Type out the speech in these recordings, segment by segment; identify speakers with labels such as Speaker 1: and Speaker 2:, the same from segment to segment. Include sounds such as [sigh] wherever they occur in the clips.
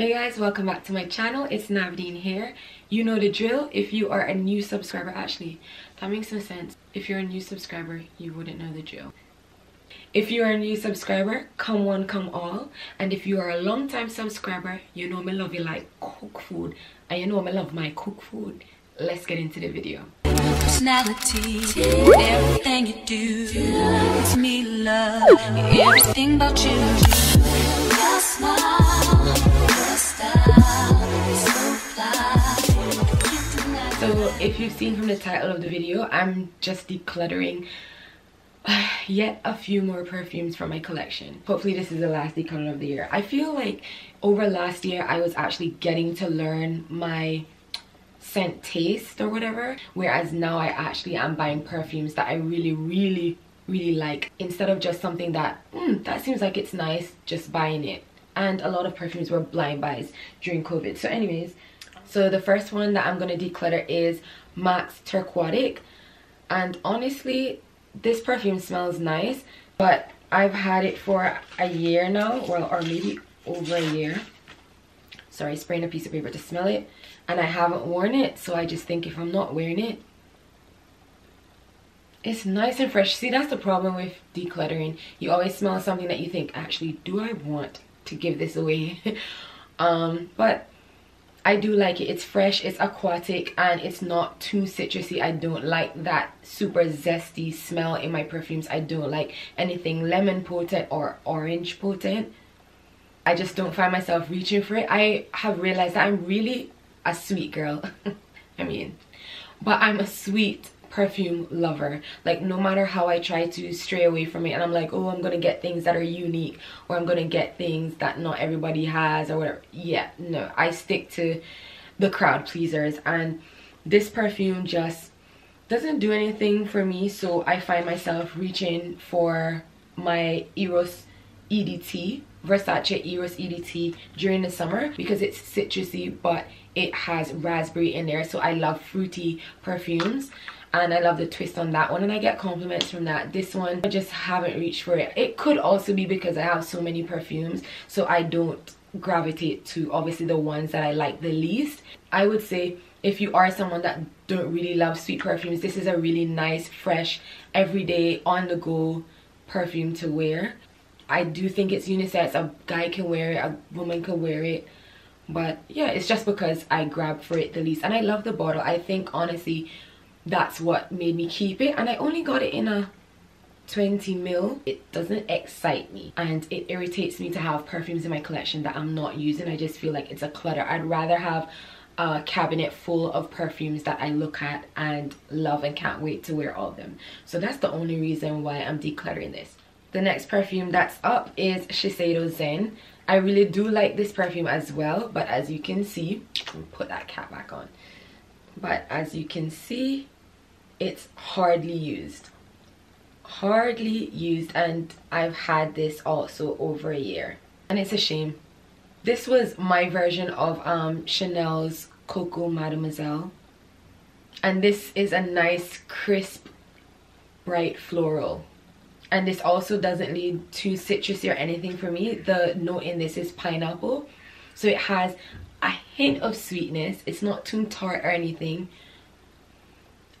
Speaker 1: Hey guys, welcome back to my channel. It's Navadine here. You know the drill. If you are a new subscriber, actually, that makes no sense. If you're a new subscriber, you wouldn't know the drill. If you are a new subscriber, come one, come all. And if you are a long time subscriber, you know me love you like cook food. And you know me love my cook food. Let's get into the video. Personality, everything you do, it's me love, everything about you. If you've seen from the title of the video, I'm just decluttering [sighs] yet a few more perfumes from my collection. Hopefully this is the last declutter of the year. I feel like over last year I was actually getting to learn my scent taste or whatever whereas now I actually am buying perfumes that I really really really like instead of just something that mm, that seems like it's nice just buying it and a lot of perfumes were blind buys during COVID so anyways so the first one that I'm gonna declutter is MAC's Turquatic and honestly this perfume smells nice but I've had it for a year now. Well or maybe over a year. Sorry spraying a piece of paper to smell it. And I haven't worn it so I just think if I'm not wearing it it's nice and fresh. See that's the problem with decluttering. You always smell something that you think actually do I want to give this away? [laughs] Um but I do like it. It's fresh it's aquatic and it's not too citrusy. I don't like that super zesty smell in my perfumes. I don't like anything lemon potent or orange potent. I just don't find myself reaching for it. I have realized that I'm really a sweet girl. [laughs] I mean but I'm a sweet perfume lover. Like no matter how I try to stray away from it and I'm like oh I'm gonna get things that are unique or I'm gonna get things that not everybody has or whatever. Yeah no I stick to the crowd pleasers. And this perfume just doesn't do anything for me so I find myself reaching for my Eros EDT Versace Eros EDT during the summer because it's citrusy but it has raspberry in there. So I love fruity perfumes and I love the twist on that one and I get compliments from that this one I just haven't reached for it it could also be because I have so many perfumes so I don't gravitate to obviously the ones that I like the least I would say if you are someone that don't really love sweet perfumes this is a really nice fresh everyday on the go perfume to wear I do think it's unisex. A guy can wear it, a woman can wear it. But yeah, it's just because I grab for it the least. And I love the bottle. I think honestly, that's what made me keep it. And I only got it in a 20 mil. It doesn't excite me. And it irritates me to have perfumes in my collection that I'm not using. I just feel like it's a clutter. I'd rather have a cabinet full of perfumes that I look at and love and can't wait to wear all of them. So that's the only reason why I'm decluttering this the next perfume that's up is Shiseido Zen. I really do like this perfume as well, but as you can see, put that cap back on. But as you can see, it's hardly used. Hardly used and I've had this also over a year. And it's a shame. This was my version of um, Chanel's Coco Mademoiselle. And this is a nice, crisp, bright floral and this also doesn't lead to citrusy or anything for me the note in this is pineapple so it has a hint of sweetness it's not too tart or anything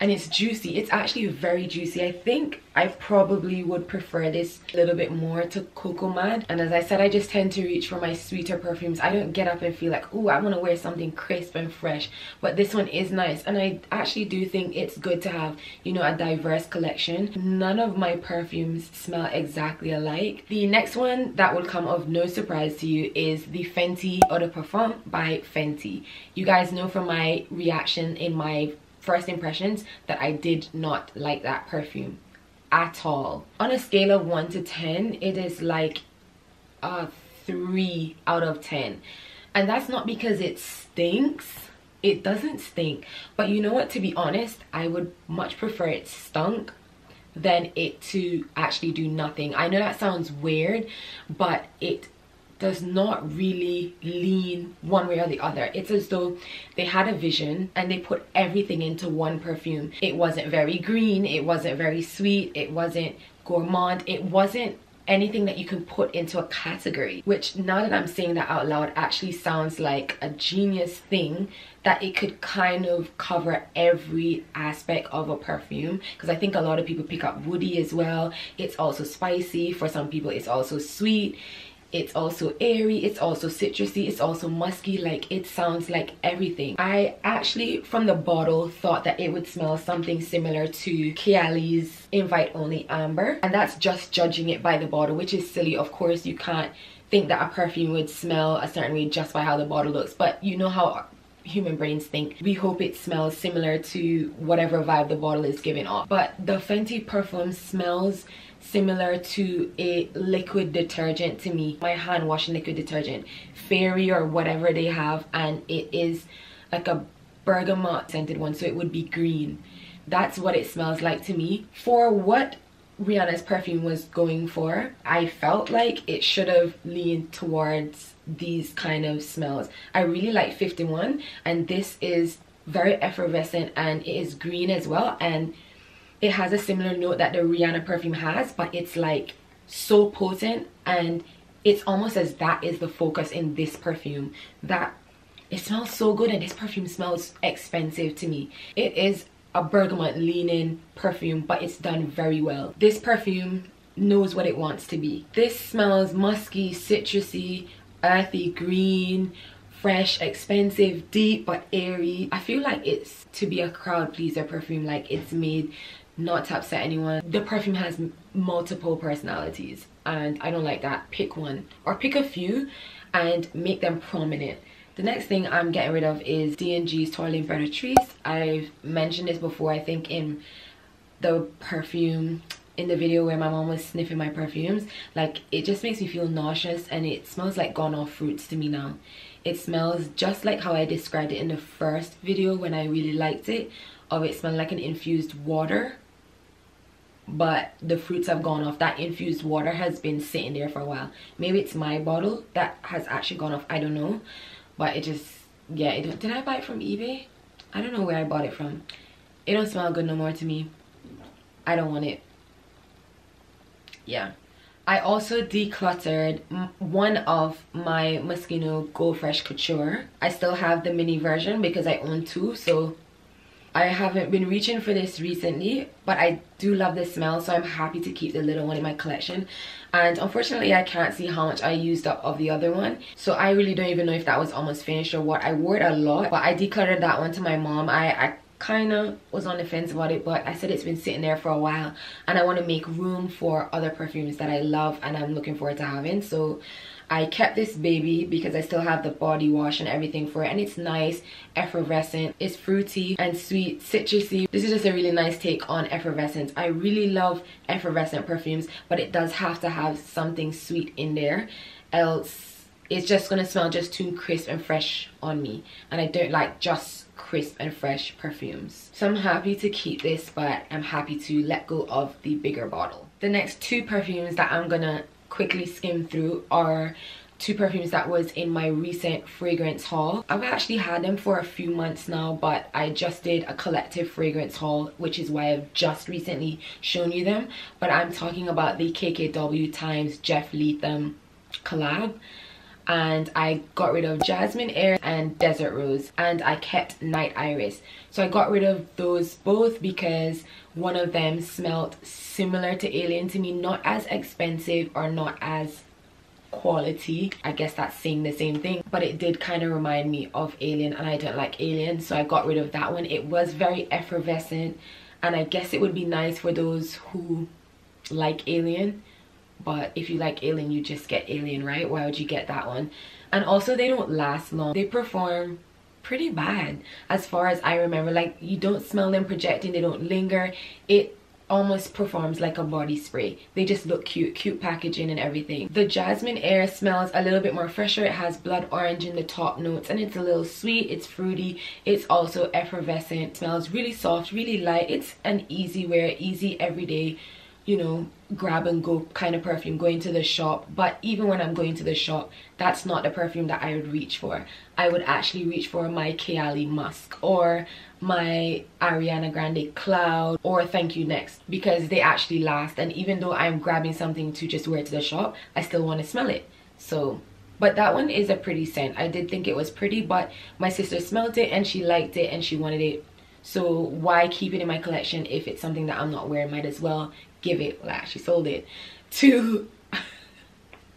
Speaker 1: and it's juicy. It's actually very juicy. I think i probably would prefer this a little bit more to coco mad and as i said i just tend to reach for my sweeter perfumes. I don't get up and feel like oh i want to wear something crisp and fresh. But this one is nice. And i actually do think it's good to have you know a diverse collection. None of my perfumes smell exactly alike. The next one that will come of no surprise to you is the fenty eau de parfum by fenty. You guys know from my reaction in my first impressions that I did not like that perfume at all. On a scale of 1 to 10, it is like a 3 out of 10. And that's not because it stinks. It doesn't stink. But you know what, to be honest, I would much prefer it stunk than it to actually do nothing. I know that sounds weird, but it does not really lean one way or the other. It's as though they had a vision and they put everything into one perfume. It wasn't very green, it wasn't very sweet, it wasn't gourmand, it wasn't anything that you can put into a category which now that i'm saying that out loud actually sounds like a genius thing that it could kind of cover every aspect of a perfume because i think a lot of people pick up woody as well it's also spicy for some people it's also sweet it's also airy it's also citrusy it's also musky like it sounds like everything. I actually from the bottle thought that it would smell something similar to Kayali's invite only amber and that's just judging it by the bottle which is silly of course. You can't think that a perfume would smell a certain way just by how the bottle looks but you know how human brains think. We hope it smells similar to whatever vibe the bottle is giving off. But the fenty perfume smells similar to a liquid detergent to me. My hand washing liquid detergent fairy or whatever they have and it is like a bergamot scented one so it would be green. That's what it smells like to me. For what Rihanna's perfume was going for I felt like it should have leaned towards these kind of smells. I really like 51 and this is very effervescent and it is green as well and it has a similar note that the Rihanna perfume has but it's like so potent and it's almost as that is the focus in this perfume that it smells so good and this perfume smells expensive to me. It is a bergamot leaning perfume but it's done very well. This perfume knows what it wants to be. This smells musky citrusy earthy green fresh expensive deep but airy. I feel like it's to be a crowd pleaser perfume like it's made not to upset anyone. The perfume has multiple personalities and i don't like that. Pick one or pick a few and make them prominent the next thing i'm getting rid of is D&G's Toilette Imperatrice i've mentioned this before i think in the perfume in the video where my mom was sniffing my perfumes. Like it just makes me feel nauseous and it smells like gone off fruits to me now. It smells just like how i described it in the first video when i really liked it of it smelling like an infused water but the fruits have gone off. That infused water has been sitting there for a while. Maybe it's my bottle that has actually gone off i don't know but it just yeah it did i buy it from ebay? I don't know where i bought it from. It don't smell good no more to me. I don't want it. Yeah. I also decluttered one of my Moschino Go Fresh Couture. I still have the mini version because I own two so I haven't been reaching for this recently, but I do love the smell, so I'm happy to keep the little one in my collection. And unfortunately, I can't see how much I used up of the other one. So I really don't even know if that was almost finished or what. I wore it a lot, but I decluttered that one to my mom. I, I kind of was on the fence about it but i said it's been sitting there for a while and i want to make room for other perfumes that i love and i'm looking forward to having so I kept this baby because I still have the body wash and everything for it and it's nice, effervescent, it's fruity and sweet, citrusy. This is just a really nice take on effervescence. I really love effervescent perfumes but it does have to have something sweet in there else it's just gonna smell just too crisp and fresh on me and I don't like just crisp and fresh perfumes. So I'm happy to keep this but I'm happy to let go of the bigger bottle. The next two perfumes that I'm gonna quickly skim through are two perfumes that was in my recent fragrance haul. I've actually had them for a few months now but I just did a collective fragrance haul which is why I've just recently shown you them but I'm talking about the KKW times Jeff Leatham collab and I got rid of Jasmine Air and Desert Rose and I kept Night Iris. So I got rid of those both because one of them smelled similar to Alien to me, not as expensive or not as quality i guess that's saying the same thing but it did kind of remind me of alien and i don't like alien so i got rid of that one it was very effervescent and i guess it would be nice for those who like alien but if you like alien you just get alien right? Why would you get that one? And also they don't last long. They perform pretty bad as far as i remember. Like you don't smell them projecting. They don't linger. It almost performs like a body spray. They just look cute. Cute packaging and everything. The jasmine air smells a little bit more fresher. It has blood orange in the top notes and it's a little sweet. It's fruity. It's also effervescent. It smells really soft really light. It's an easy wear easy everyday you know grab and go kind of perfume going to the shop. But even when i'm going to the shop that's not the perfume that i would reach for. I would actually reach for my Kayali musk or my ariana grande cloud or thank you next because they actually last. And even though i'm grabbing something to just wear to the shop i still want to smell it. So but that one is a pretty scent. I did think it was pretty but my sister smelled it and she liked it and she wanted it. So why keep it in my collection if it's something that i'm not wearing might as well give it well I actually sold it to [laughs]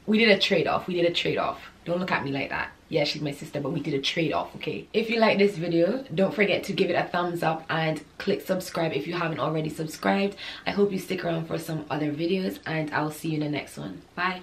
Speaker 1: we did a trade-off we did a trade-off. Don't look at me like that. Yeah she's my sister but we did a trade-off okay? If you like this video don't forget to give it a thumbs up and click subscribe if you haven't already subscribed. I hope you stick around for some other videos and i'll see you in the next one. Bye